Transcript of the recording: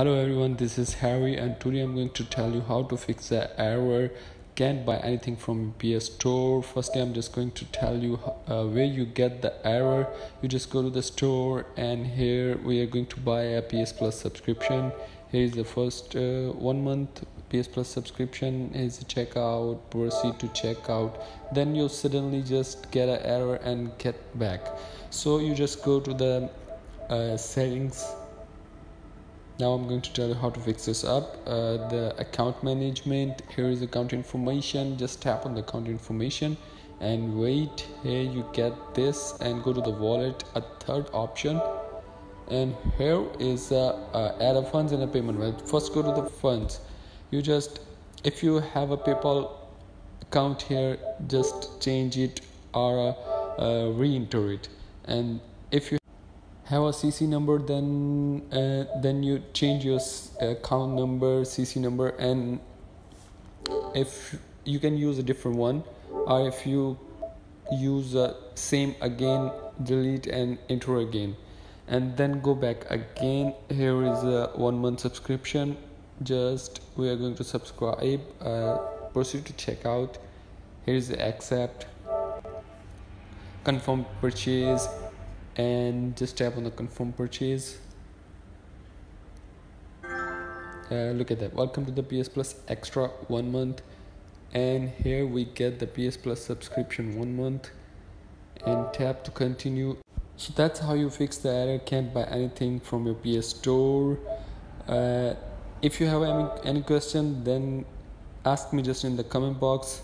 Hello everyone, this is Harry and today I'm going to tell you how to fix the error can't buy anything from PS Store. Firstly, I'm just going to tell you uh, where you get the error. You just go to the store and here we are going to buy a PS Plus subscription. Here is the first uh, one month PS Plus subscription. Is checkout. Proceed to checkout. Then you suddenly just get an error and get back. So you just go to the uh, settings now i'm going to tell you how to fix this up. Uh, the account management here is account information. Just tap on the account information and wait. Here you get this and go to the wallet a third option. And here is uh, uh, add a funds and a payment. Well first go to the funds. You just if you have a paypal account here just change it or uh re-enter it. And if you have a cc number then uh, then you change your account number cc number and if you can use a different one or if you use the same again delete and enter again. And then go back again. Here is a one month subscription. Just we are going to subscribe uh, proceed to checkout here is the accept. Confirm purchase and just tap on the confirm purchase. Uh, look at that. Welcome to the ps plus extra one month. And here we get the ps plus subscription one month. And tap to continue. So that's how you fix the error. Can't buy anything from your ps store. Uh, if you have any, any question then ask me just in the comment box